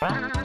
Bye.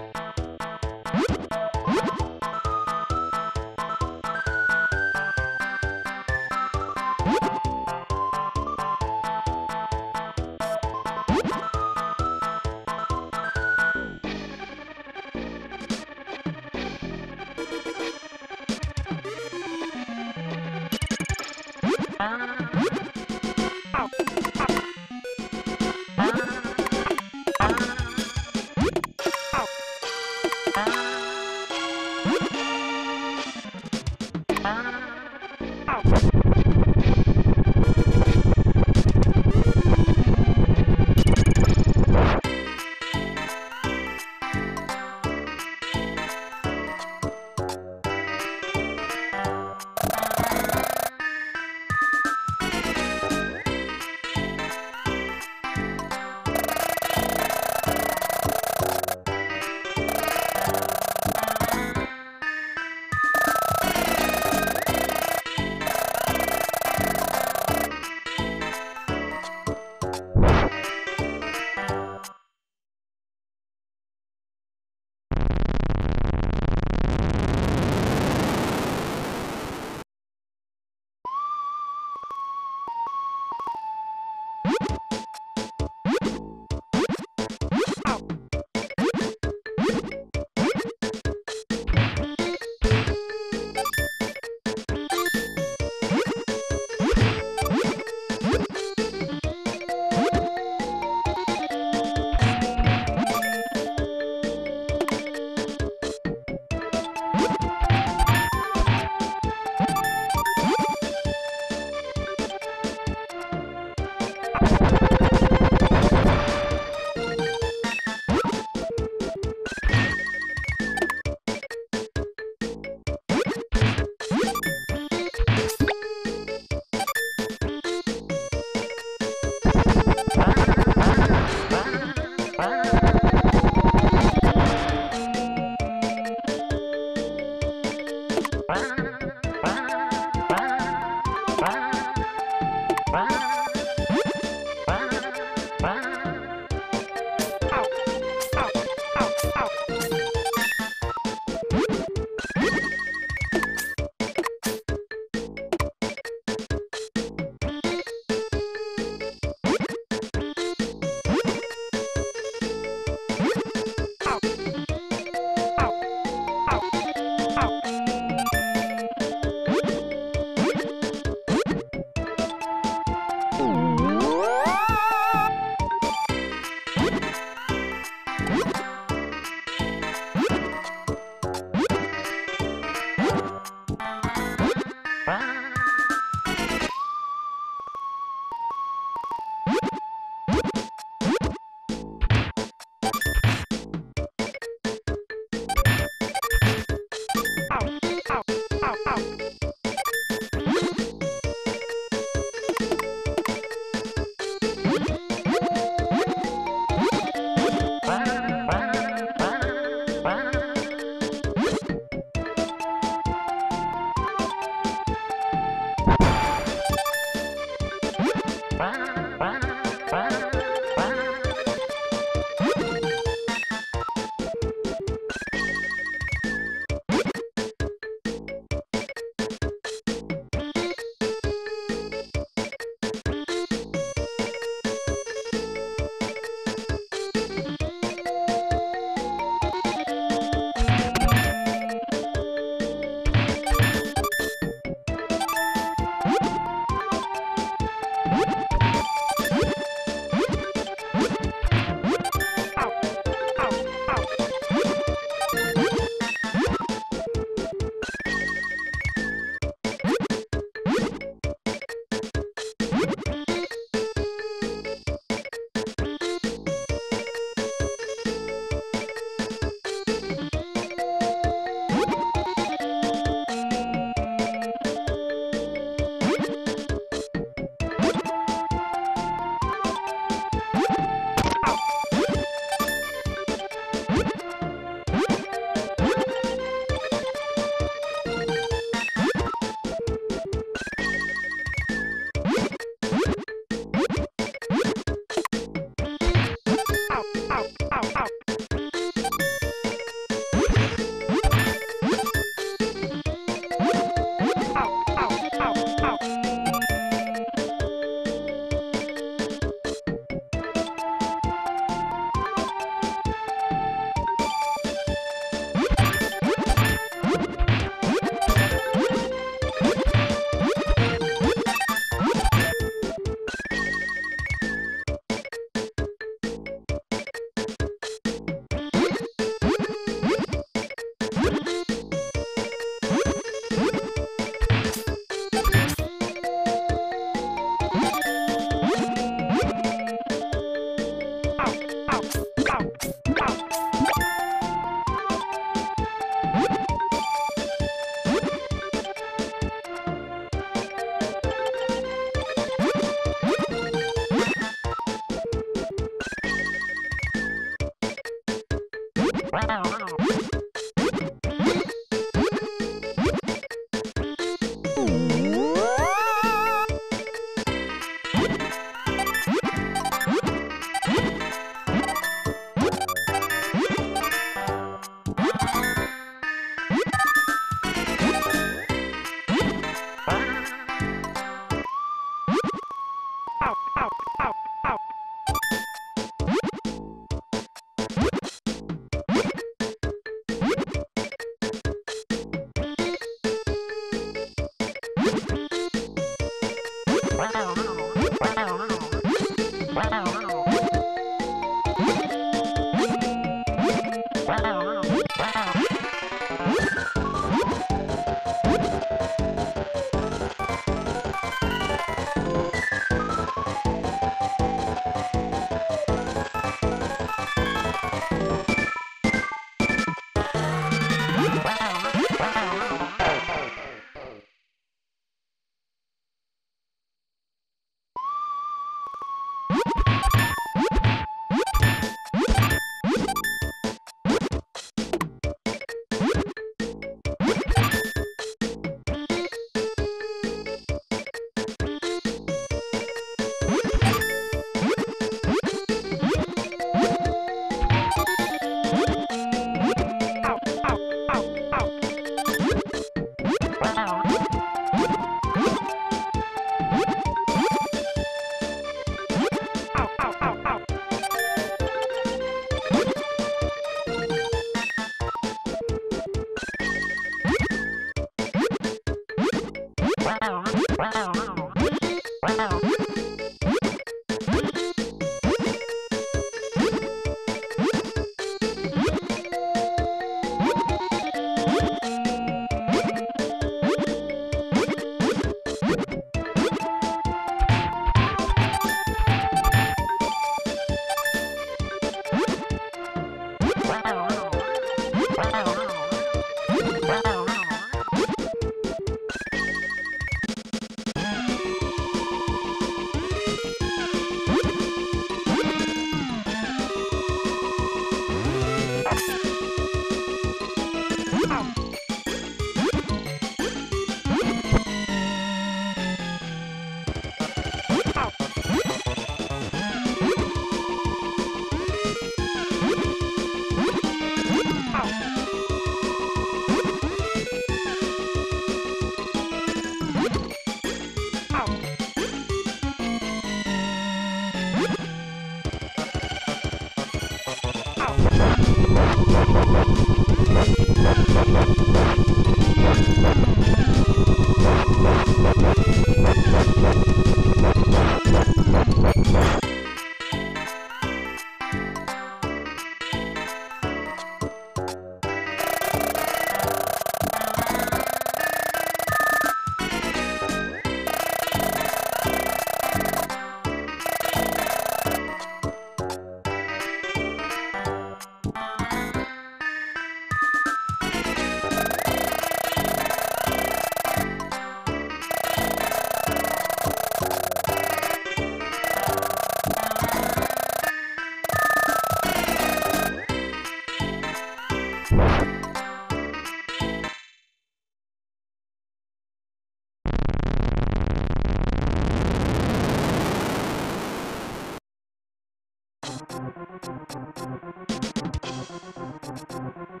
Ow!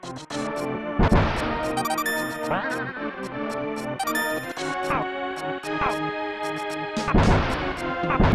Ow! Ow!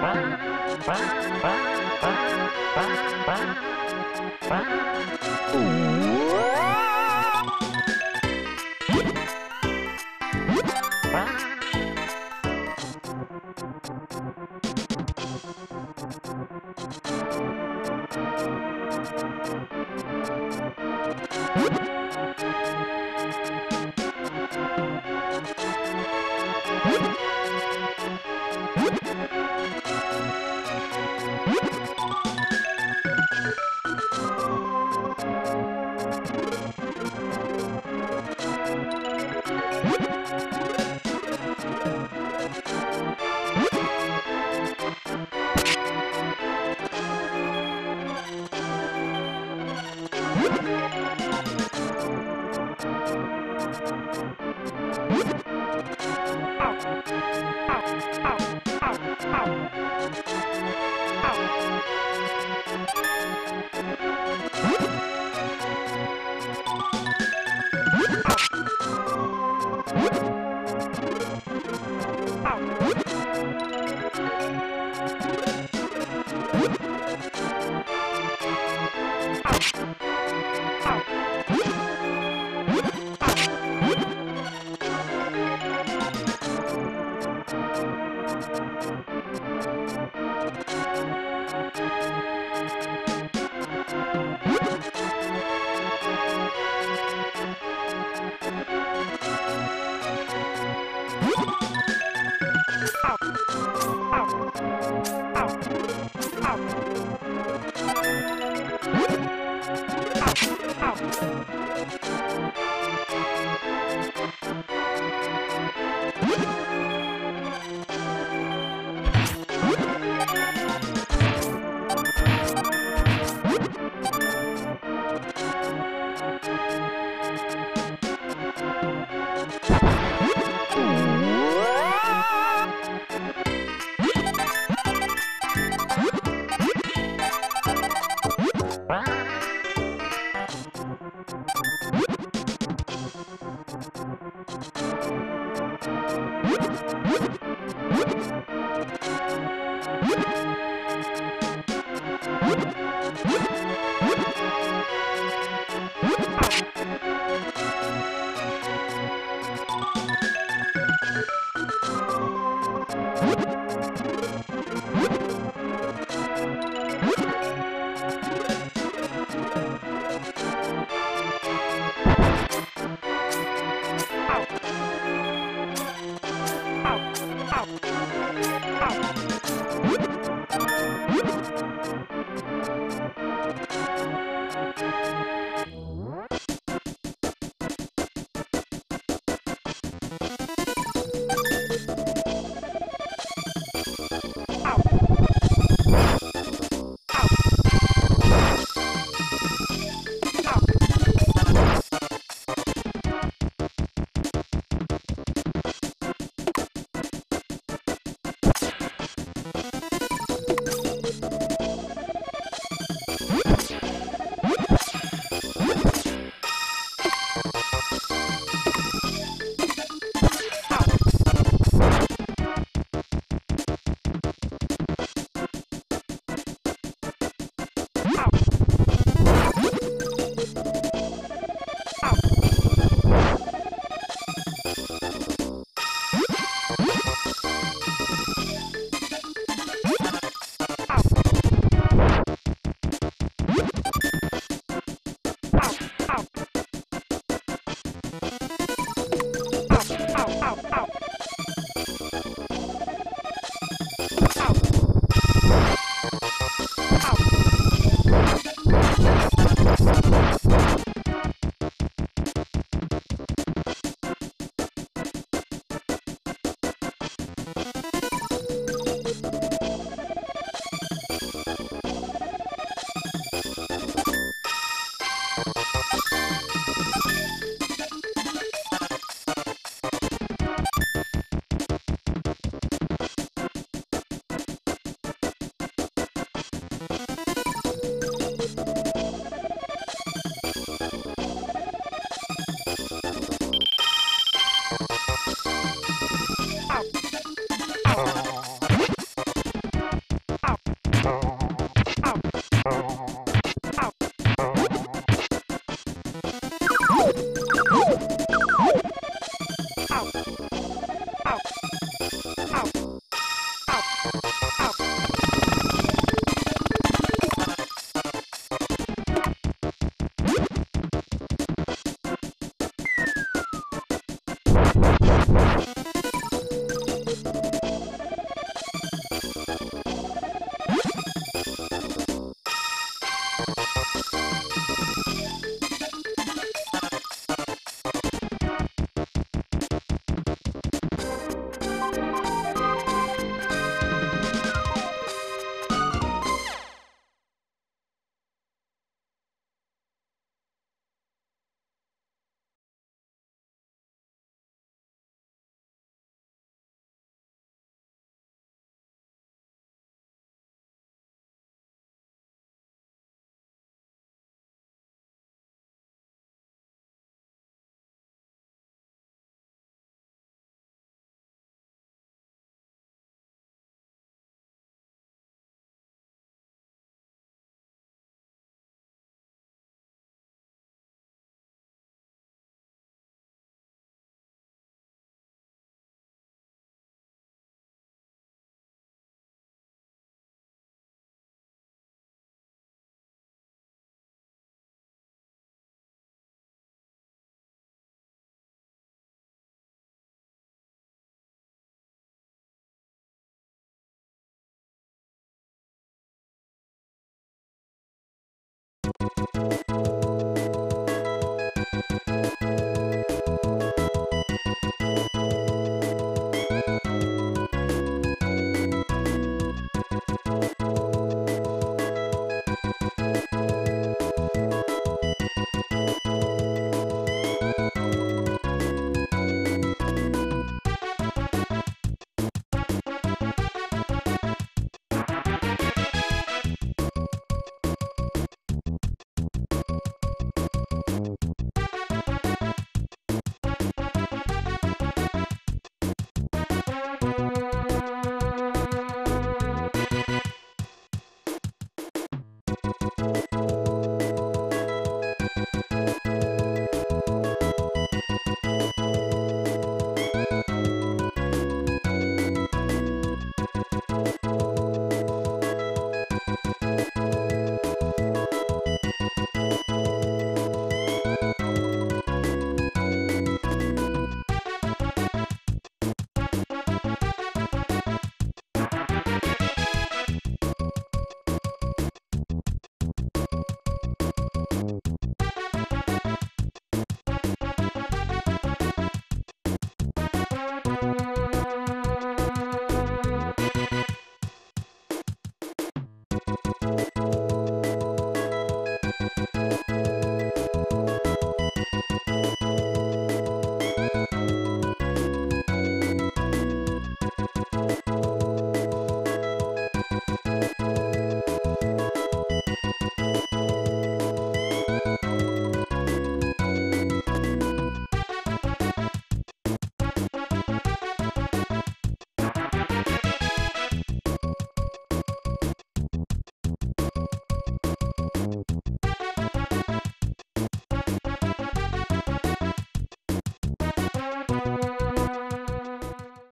Wow. Woo! Ow.